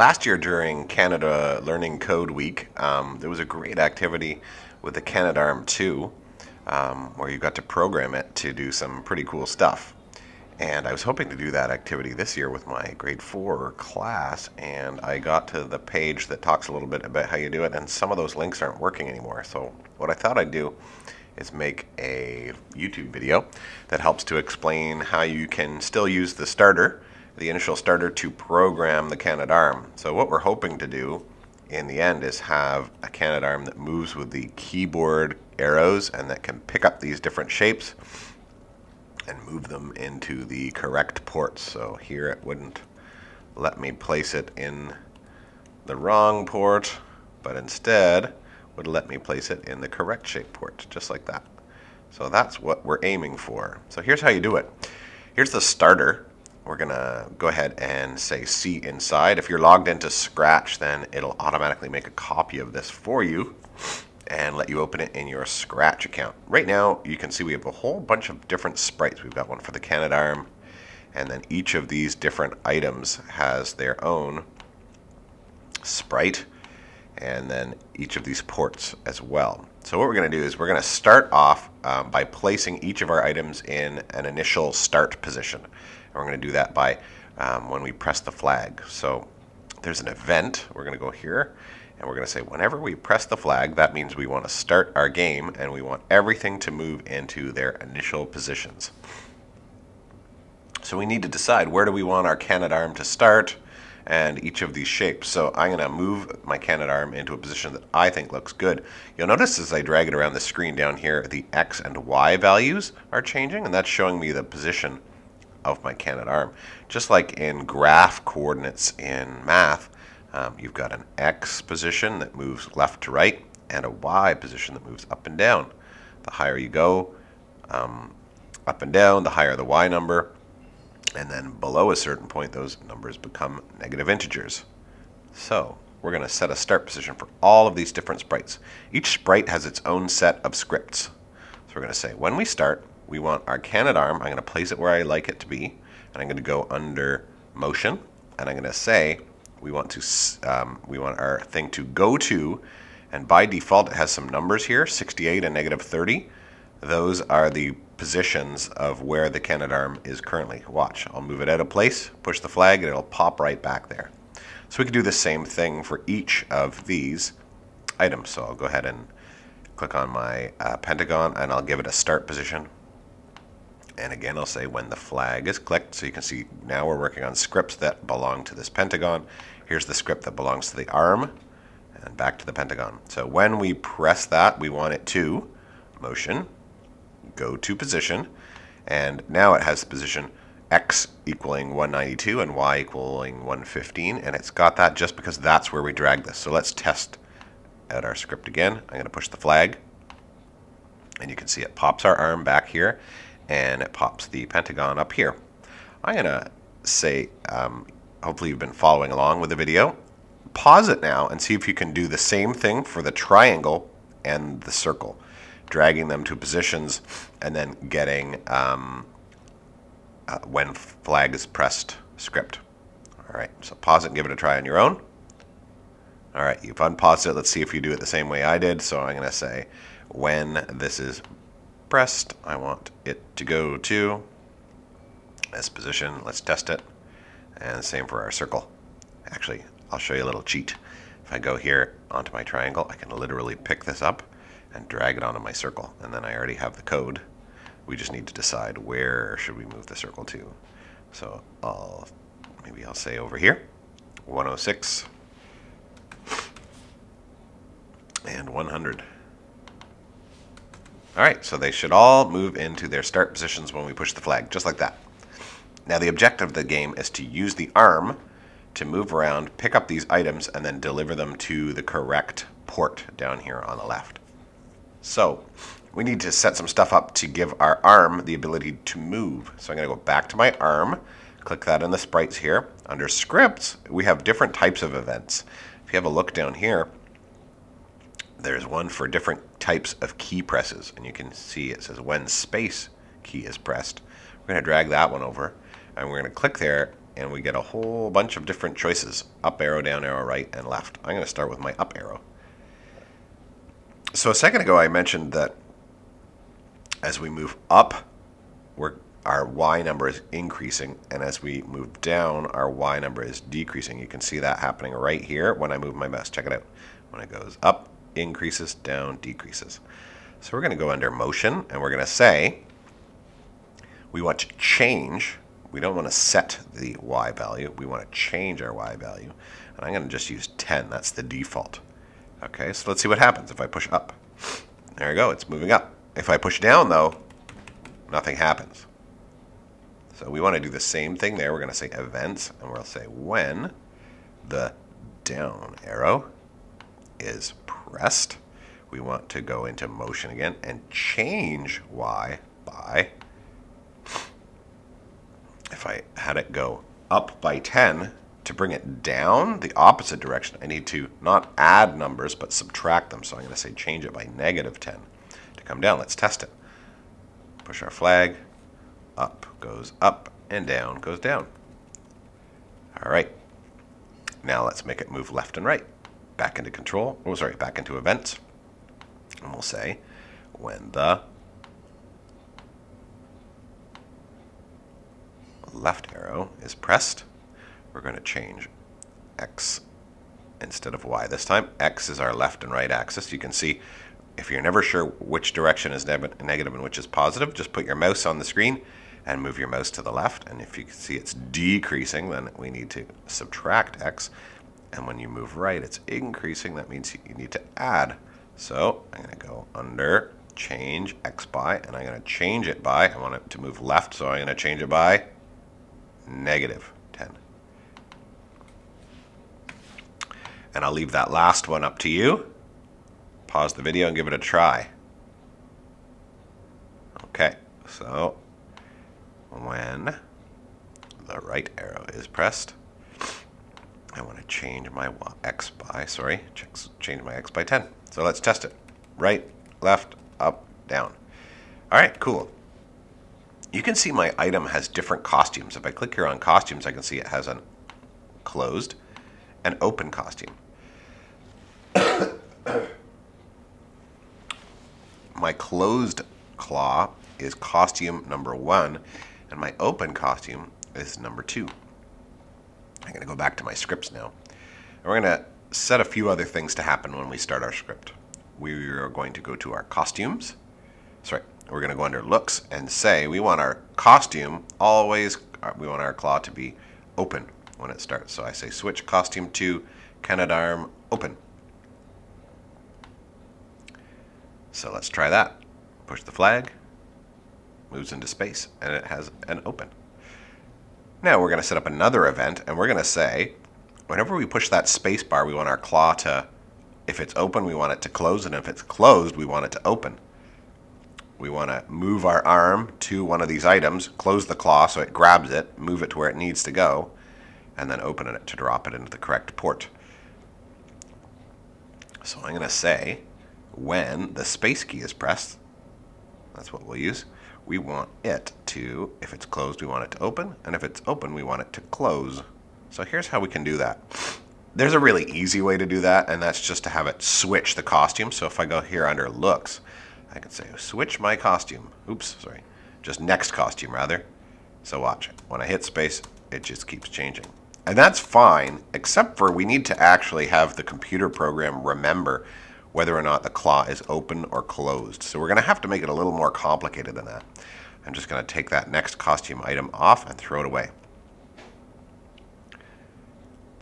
Last year during Canada Learning Code Week, um, there was a great activity with the Canadarm 2 um, where you got to program it to do some pretty cool stuff. And I was hoping to do that activity this year with my grade 4 class, and I got to the page that talks a little bit about how you do it, and some of those links aren't working anymore. So, what I thought I'd do is make a YouTube video that helps to explain how you can still use the starter the initial starter to program the Canadarm. So what we're hoping to do in the end is have a Canadarm that moves with the keyboard arrows and that can pick up these different shapes and move them into the correct ports. So here it wouldn't let me place it in the wrong port, but instead would let me place it in the correct shape port, just like that. So that's what we're aiming for. So here's how you do it. Here's the starter we're going to go ahead and say see inside. If you're logged into Scratch, then it'll automatically make a copy of this for you and let you open it in your Scratch account. Right now, you can see we have a whole bunch of different sprites. We've got one for the Canadarm, and then each of these different items has their own sprite, and then each of these ports as well. So what we're going to do is we're going to start off um, by placing each of our items in an initial start position. And we're going to do that by um, when we press the flag. So there's an event. We're going to go here and we're going to say whenever we press the flag, that means we want to start our game and we want everything to move into their initial positions. So we need to decide where do we want our Canadarm to start and each of these shapes. So I'm going to move my Canadarm into a position that I think looks good. You'll notice as I drag it around the screen down here, the X and Y values are changing, and that's showing me the position of my Canadarm. Just like in graph coordinates in math, um, you've got an X position that moves left to right and a Y position that moves up and down. The higher you go um, up and down, the higher the Y number. And then below a certain point, those numbers become negative integers. So we're going to set a start position for all of these different sprites. Each sprite has its own set of scripts. So we're going to say when we start, we want our Canadarm. I'm going to place it where I like it to be. And I'm going to go under motion. And I'm going to say we want to um, we want our thing to go to. And by default, it has some numbers here, 68 and negative 30. Those are the positions of where the Canadarm is currently. Watch, I'll move it out of place, push the flag, and it'll pop right back there. So we can do the same thing for each of these items. So I'll go ahead and click on my uh, pentagon and I'll give it a start position. And again, I'll say when the flag is clicked. So you can see now we're working on scripts that belong to this pentagon. Here's the script that belongs to the arm and back to the pentagon. So when we press that, we want it to motion, go to position, and now it has the position x equaling 192 and y equaling 115, and it's got that just because that's where we drag this. So let's test out our script again. I'm going to push the flag, and you can see it pops our arm back here, and it pops the pentagon up here. I'm going to say, um, hopefully you've been following along with the video. Pause it now and see if you can do the same thing for the triangle and the circle, dragging them to positions and then getting um, uh, when flag is pressed script. All right, so pause it and give it a try on your own. All right, you've unpaused it. Let's see if you do it the same way I did. So I'm going to say when this is pressed. I want it to go to this position. Let's test it. And same for our circle. Actually, I'll show you a little cheat. If I go here onto my triangle, I can literally pick this up and drag it onto my circle. And then I already have the code. We just need to decide where should we move the circle to. So I'll maybe I'll say over here, 106 and 100. All right, so they should all move into their start positions when we push the flag, just like that. Now the objective of the game is to use the arm to move around, pick up these items, and then deliver them to the correct port down here on the left. So we need to set some stuff up to give our arm the ability to move. So I'm going to go back to my arm, click that in the sprites here. Under scripts, we have different types of events. If you have a look down here, there's one for different types of key presses. And you can see it says when space key is pressed. We're going to drag that one over and we're going to click there and we get a whole bunch of different choices. Up arrow, down arrow, right, and left. I'm going to start with my up arrow. So a second ago I mentioned that as we move up, our y number is increasing, and as we move down, our y number is decreasing. You can see that happening right here when I move my mouse. Check it out. When it goes up, increases, down, decreases. So we're going to go under motion, and we're going to say we want to change we don't want to set the y value. We want to change our y value. And I'm going to just use 10. That's the default. Okay, so let's see what happens if I push up. There we go. It's moving up. If I push down, though, nothing happens. So we want to do the same thing there. We're going to say events, and we'll say when the down arrow is pressed, we want to go into motion again and change y by if I had it go up by 10, to bring it down the opposite direction, I need to not add numbers, but subtract them. So I'm going to say change it by negative 10 to come down. Let's test it. Push our flag. Up goes up, and down goes down. All right. Now let's make it move left and right. Back into control. Oh, sorry, back into events. And we'll say when the left arrow is pressed, we're going to change x instead of y this time. x is our left and right axis. You can see if you're never sure which direction is negative and which is positive, just put your mouse on the screen and move your mouse to the left. And if you can see it's decreasing, then we need to subtract x. And when you move right, it's increasing. That means you need to add. So I'm going to go under change x by, and I'm going to change it by, I want it to move left, so I'm going to change it by negative 10. And I'll leave that last one up to you. Pause the video and give it a try. Okay, so when the right arrow is pressed, I want to change my x by, sorry, change my x by 10. So let's test it. Right, left, up, down. All right, cool you can see my item has different costumes. If I click here on costumes, I can see it has an closed and open costume. my closed claw is costume number one, and my open costume is number two. I'm going to go back to my scripts now. And we're going to set a few other things to happen when we start our script. We are going to go to our costumes. Sorry, we're going to go under looks and say we want our costume always, uh, we want our claw to be open when it starts. So I say switch costume to Canadarm open. So let's try that. Push the flag, moves into space, and it has an open. Now we're going to set up another event, and we're going to say, whenever we push that space bar, we want our claw to, if it's open, we want it to close, and if it's closed, we want it to open. We want to move our arm to one of these items, close the claw so it grabs it, move it to where it needs to go, and then open it to drop it into the correct port. So I'm going to say when the space key is pressed, that's what we'll use, we want it to, if it's closed, we want it to open, and if it's open, we want it to close. So here's how we can do that. There's a really easy way to do that, and that's just to have it switch the costume. So if I go here under looks, I can say switch my costume. Oops, sorry. Just next costume, rather. So watch. When I hit space, it just keeps changing. And that's fine, except for we need to actually have the computer program remember whether or not the claw is open or closed. So we're going to have to make it a little more complicated than that. I'm just going to take that next costume item off and throw it away.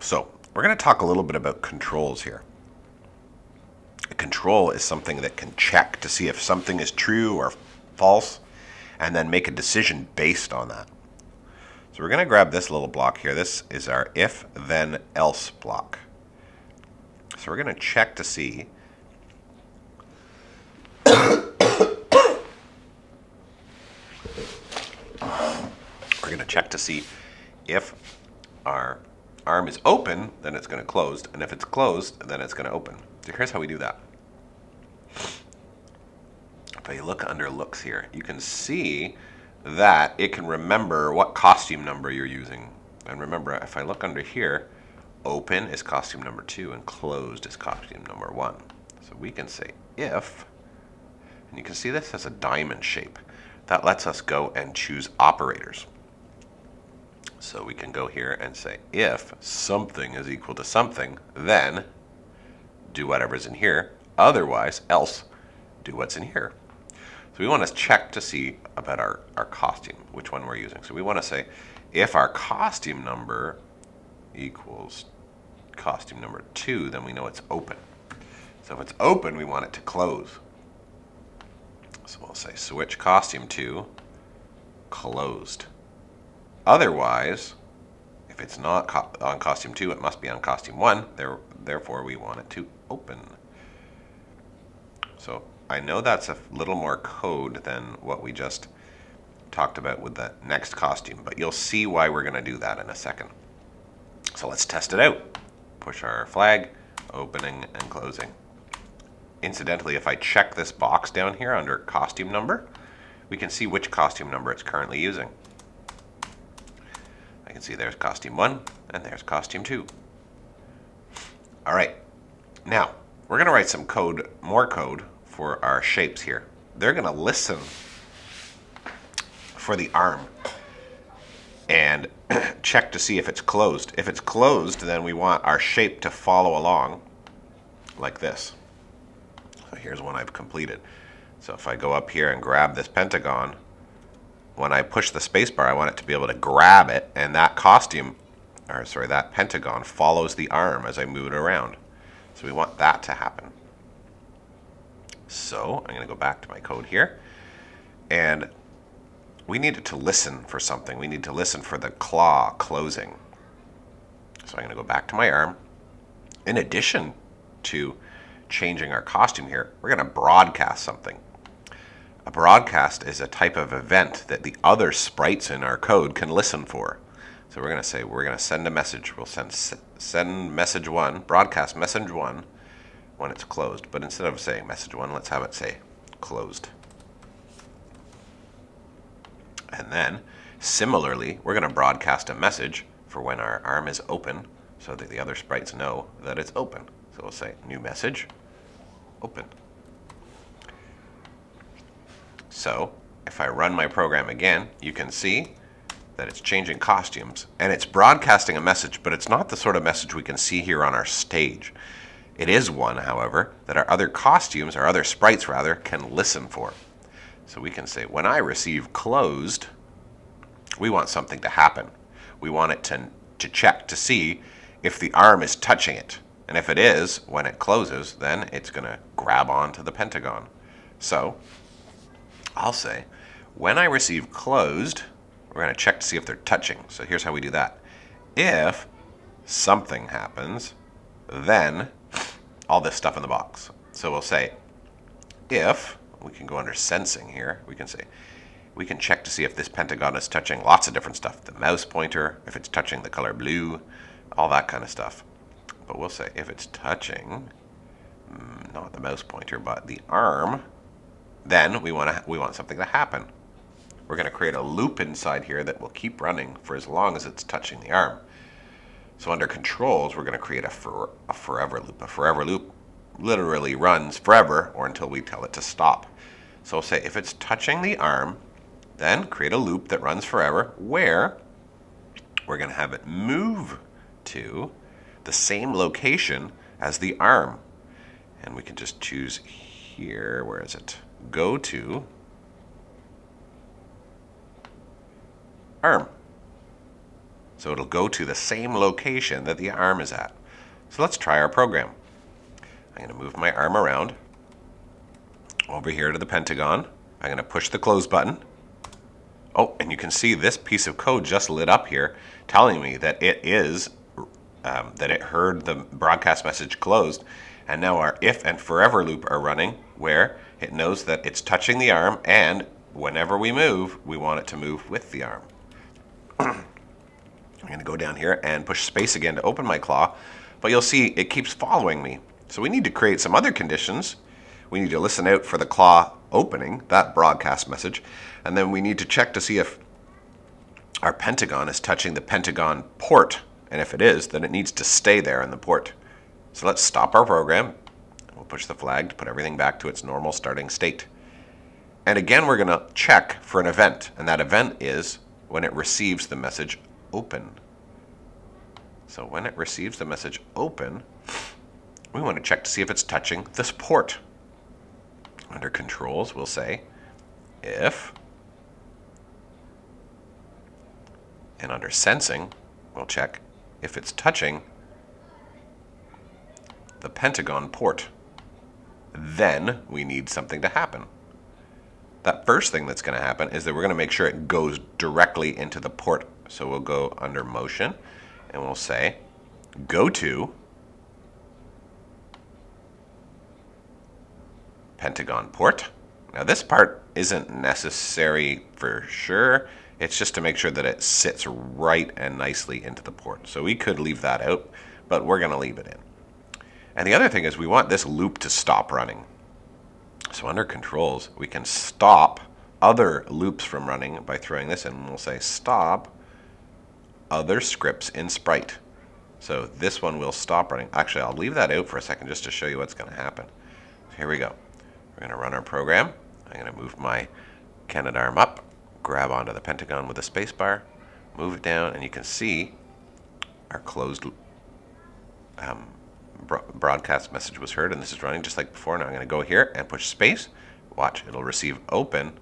So we're going to talk a little bit about controls here A control is something that can check to see if something is true or false and then make a decision based on that. So we're going to grab this little block here. This is our if then else block. So we're going to check to see we're going to check to see if our arm is open, then it's going to close, and if it's closed, then it's going to open. So here's how we do that. If you look under looks here, you can see that it can remember what costume number you're using. And remember, if I look under here, open is costume number two and closed is costume number one. So we can say if, and you can see this has a diamond shape. That lets us go and choose operators. So we can go here and say if something is equal to something, then do whatever's in here. Otherwise, else, do what's in here. So we want to check to see about our, our costume, which one we're using. So we want to say if our costume number equals costume number two, then we know it's open. So if it's open, we want it to close. So we'll say switch costume to closed. Otherwise, if it's not co on costume 2, it must be on costume 1. There, therefore, we want it to open. So I know that's a little more code than what we just talked about with the next costume, but you'll see why we're going to do that in a second. So let's test it out. Push our flag, opening and closing. Incidentally, if I check this box down here under costume number, we can see which costume number it's currently using. I can see there's costume one and there's costume two. All right, now we're gonna write some code, more code for our shapes here. They're gonna listen for the arm and check to see if it's closed. If it's closed, then we want our shape to follow along like this. So here's one I've completed. So if I go up here and grab this pentagon, when I push the spacebar, I want it to be able to grab it, and that costume, or sorry, that pentagon follows the arm as I move it around. So we want that to happen. So I'm going to go back to my code here, and we needed to listen for something. We need to listen for the claw closing. So I'm going to go back to my arm. In addition to changing our costume here, we're going to broadcast something. A broadcast is a type of event that the other sprites in our code can listen for. So we're going to say we're going to send a message. We'll send send message one, broadcast message one when it's closed. But instead of saying message one, let's have it say closed. And then similarly, we're going to broadcast a message for when our arm is open so that the other sprites know that it's open. So we'll say new message, open. So if I run my program again, you can see that it's changing costumes and it's broadcasting a message, but it's not the sort of message we can see here on our stage. It is one, however, that our other costumes, our other sprites rather, can listen for. So we can say, when I receive closed, we want something to happen. We want it to, to check to see if the arm is touching it. And if it is, when it closes, then it's going to grab onto the pentagon. So I'll say, when I receive closed, we're going to check to see if they're touching. So here's how we do that. If something happens, then all this stuff in the box. So we'll say, if, we can go under sensing here, we can say, we can check to see if this pentagon is touching lots of different stuff. The mouse pointer, if it's touching the color blue, all that kind of stuff. But we'll say if it's touching, mm, not the mouse pointer, but the arm, then we want, to, we want something to happen. We're going to create a loop inside here that will keep running for as long as it's touching the arm. So under controls, we're going to create a, for, a forever loop. A forever loop literally runs forever or until we tell it to stop. So say if it's touching the arm, then create a loop that runs forever where we're going to have it move to the same location as the arm. And we can just choose here, where is it? Go to arm. So it'll go to the same location that the arm is at. So let's try our program. I'm going to move my arm around over here to the pentagon. I'm going to push the close button. Oh, and you can see this piece of code just lit up here telling me that it is, um, that it heard the broadcast message closed. And now our if and forever loop are running where it knows that it's touching the arm, and whenever we move, we want it to move with the arm. I'm going to go down here and push space again to open my claw, but you'll see it keeps following me. So we need to create some other conditions. We need to listen out for the claw opening, that broadcast message, and then we need to check to see if our pentagon is touching the pentagon port. And if it is, then it needs to stay there in the port. So let's stop our program. We'll push the flag to put everything back to its normal starting state. And again, we're going to check for an event. And that event is when it receives the message open. So when it receives the message open, we want to check to see if it's touching this port. Under controls, we'll say if, and under sensing, we'll check if it's touching the Pentagon port. Then we need something to happen. That first thing that's going to happen is that we're going to make sure it goes directly into the port. So we'll go under motion and we'll say go to Pentagon port. Now this part isn't necessary for sure. It's just to make sure that it sits right and nicely into the port. So we could leave that out, but we're going to leave it in. And the other thing is we want this loop to stop running. So under controls, we can stop other loops from running by throwing this in. We'll say stop other scripts in Sprite. So this one will stop running. Actually, I'll leave that out for a second just to show you what's going to happen. Here we go. We're going to run our program. I'm going to move my Canadarm up, grab onto the pentagon with a spacebar, move it down, and you can see our closed um, broadcast message was heard, and this is running just like before. Now I'm going to go here and push space. Watch, it'll receive open,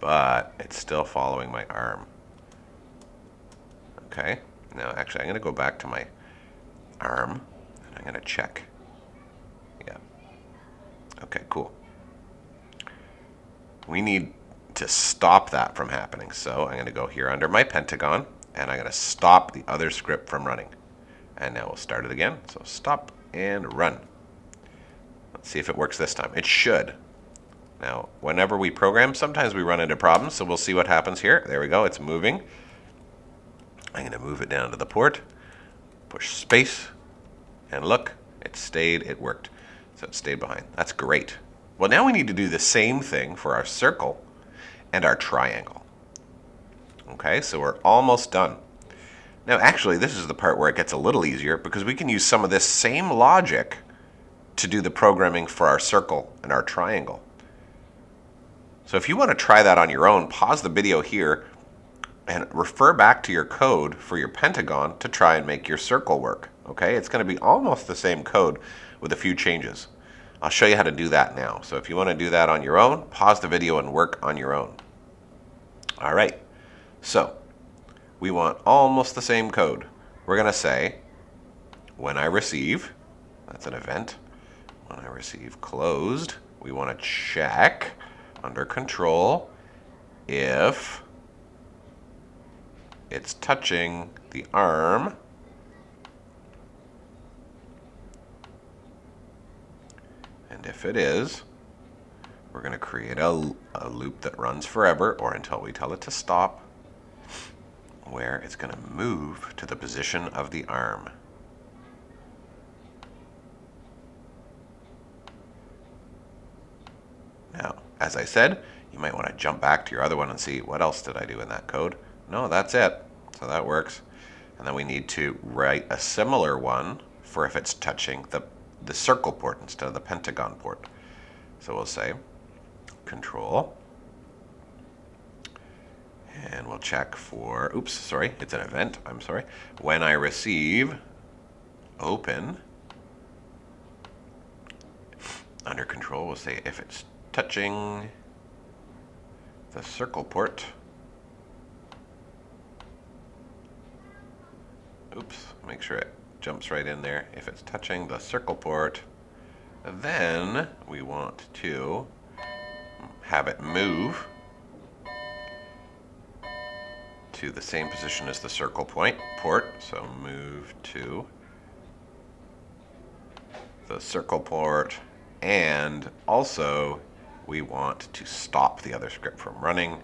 but it's still following my arm. Okay, now actually I'm going to go back to my arm, and I'm going to check. Yeah. Okay, cool. We need to stop that from happening. So I'm going to go here under my pentagon, and I'm going to stop the other script from running. And now we'll start it again. So stop and run. Let's see if it works this time. It should. Now, whenever we program, sometimes we run into problems, so we'll see what happens here. There we go, it's moving. I'm going to move it down to the port, push space, and look, it stayed, it worked. So it stayed behind. That's great. Well, now we need to do the same thing for our circle and our triangle. Okay, so we're almost done. Now, actually, this is the part where it gets a little easier because we can use some of this same logic to do the programming for our circle and our triangle. So if you want to try that on your own, pause the video here and refer back to your code for your pentagon to try and make your circle work. Okay, it's going to be almost the same code with a few changes. I'll show you how to do that now. So if you want to do that on your own, pause the video and work on your own. All right, so we want almost the same code. We're going to say, when I receive, that's an event, when I receive closed, we want to check under control if it's touching the arm and if it is we're going to create a, a loop that runs forever or until we tell it to stop where it's going to move to the position of the arm. Now, as I said, you might want to jump back to your other one and see what else did I do in that code. No, that's it. So that works. And then we need to write a similar one for if it's touching the, the circle port instead of the pentagon port. So we'll say control and we'll check for, oops, sorry, it's an event, I'm sorry. When I receive open, under control, we'll say if it's touching the circle port. Oops, make sure it jumps right in there. If it's touching the circle port, then we want to have it move to the same position as the circle point port. So move to the circle port and also we want to stop the other script from running.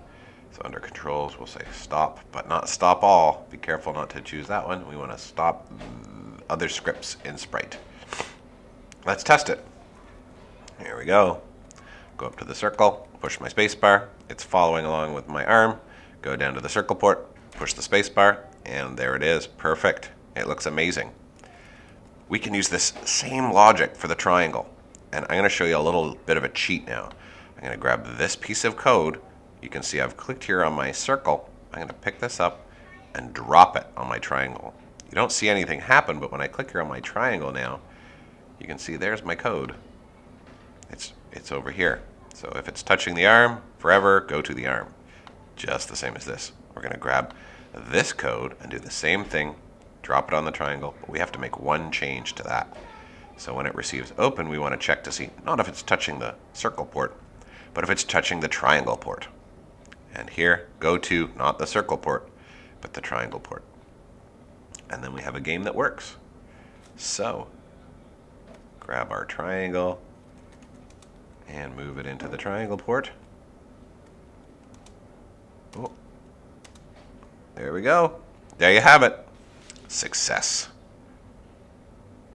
So under controls, we'll say stop, but not stop all. Be careful not to choose that one. We want to stop other scripts in Sprite. Let's test it. Here we go. Go up to the circle, push my spacebar. It's following along with my arm. Go down to the circle port, push the space bar, and there it is. Perfect. It looks amazing. We can use this same logic for the triangle. And I'm going to show you a little bit of a cheat now. I'm going to grab this piece of code. You can see I've clicked here on my circle. I'm going to pick this up and drop it on my triangle. You don't see anything happen, but when I click here on my triangle now, you can see there's my code. It's, it's over here. So if it's touching the arm, forever, go to the arm. Just the same as this. We're going to grab this code and do the same thing, drop it on the triangle, but we have to make one change to that. So when it receives open, we want to check to see not if it's touching the circle port, but if it's touching the triangle port. And here, go to not the circle port, but the triangle port. And then we have a game that works. So, grab our triangle and move it into the triangle port. Oh. There we go. There you have it. Success.